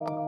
you